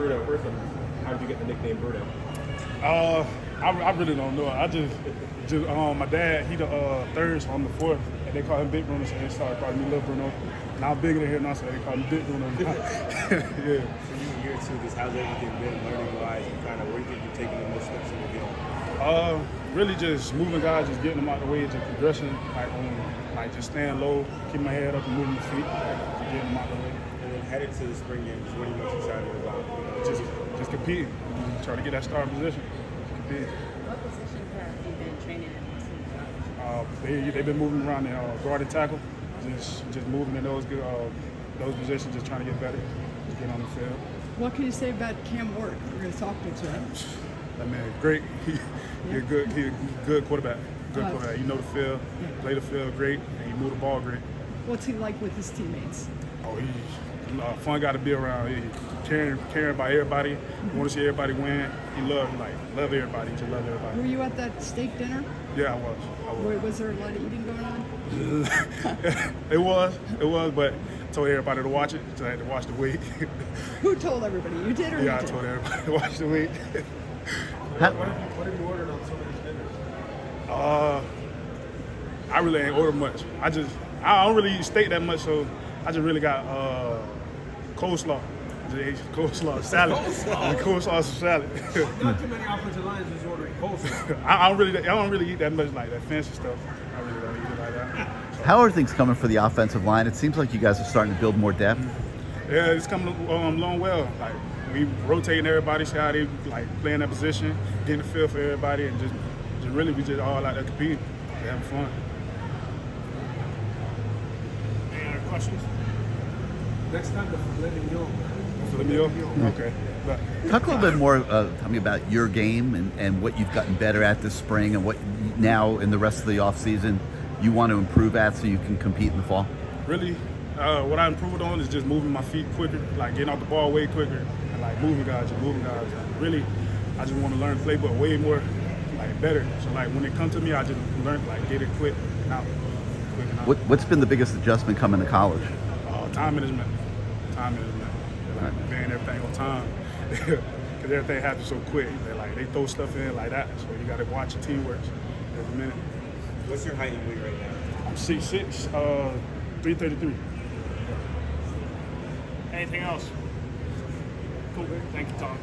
How did you get the nickname Bruno? Uh, I, I really don't know. I just, just um, my dad, he the uh, third, so I'm the fourth, and they call him Big Bruno, so they started calling me Little Bruno. Now I'm bigger than him now, so they call me Big Bruno. yeah. For you, year two, just how's everything been learning wise, and kind of where you think you're taking the most steps in your game? Uh, really just moving guys, just getting them out of the way, just progression, like um, like just staying low, keep my head up and moving my feet, just getting them out the way. And then headed to the spring games, what are you most excited about? You know, Just, just competing, just try to get that starting position. Compete. What position have you been training in most Uh, they they've been moving around in uh, guard and tackle, just just moving in those good uh, those positions, just trying to get better, just get on the field. What can you say about Cam Ward? We're going to talk to him. That man, great. He, he a good he a good quarterback. Good Uh, quarterback. You know the field, play the field great, and you move the ball great. What's he like with his teammates? Oh, he's a fun guy to be around. He caring, caring about everybody. Want to see everybody win. He love like love everybody. He just love everybody. Were you at that steak dinner? Yeah, I was. I Wa- was. Was there a lot of eating going on? it was. It was. But I told everybody to watch it. So I had to watch the weight. Who told everybody? You did or yeah, I did? told everybody to watch the weight. How- what, have you, what have you ordered on some of these dinners? Uh, I really ain't order much. I just I don't really eat steak that much, so I just really got uh, coleslaw. Just ate coleslaw salad. Coleslaw? coleslaw some salad. Not too many offensive lines is ordering coleslaw. I, I don't really I don't really eat that much like that fancy stuff. I really don't eat it like that. How are things coming for the offensive line? It seems like you guys are starting to build more depth. Yeah, it's coming um, along well. Like we rotating everybody, see how they like playing that position, getting the feel for everybody, and just, just really we just all out there competing, having fun. Any other questions? Next time, the filet mignon. Let me know. Okay. But, Talk a little bit more, uh, tell me about your game and, and what you've gotten better at this spring and what now in the rest of the offseason you want to improve at so you can compete in the fall. really, uh, what I improved on is just moving my feet quicker, like getting off the ball way quicker, and like moving guys, just moving guys. And really, I just want to learn playbook way more, like better. So like when it comes to me, I just learn like get it quick and out, quick and out. What, what's been the biggest adjustment coming to college? Time management, time management, like doing everything on time, because everything happens so quick. They like they throw stuff in like that, so you got to watch your teamwork every minute. What's your height and weight right now? I'm six six, uh, three thirty three. Anything else? Cool. Thank you, Tom.